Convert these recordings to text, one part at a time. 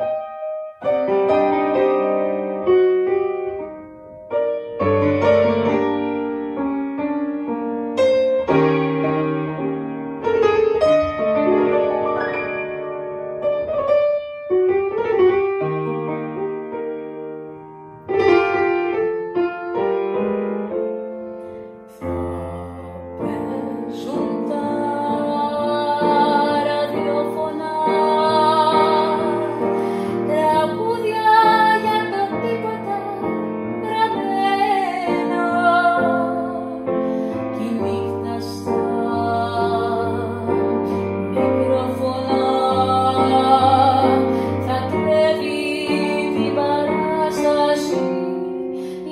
you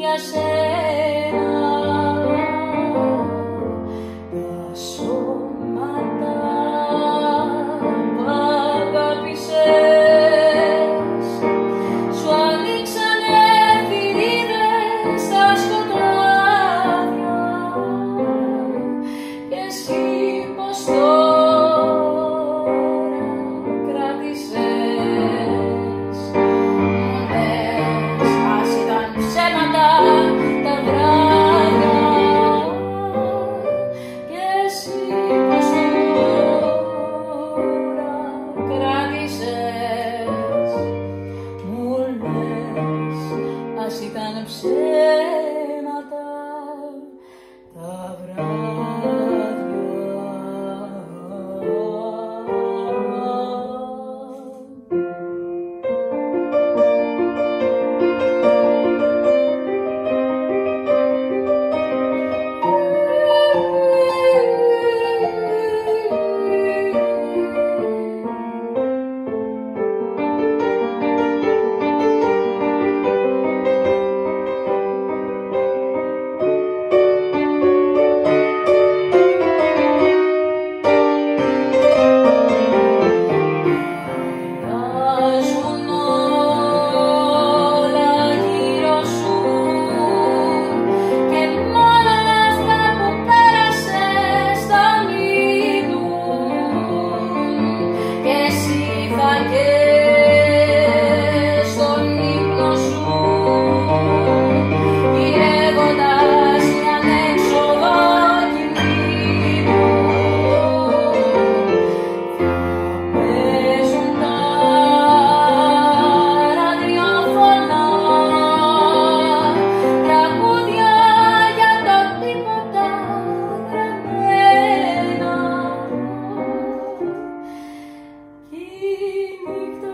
Hashem. ήταν ψεύδι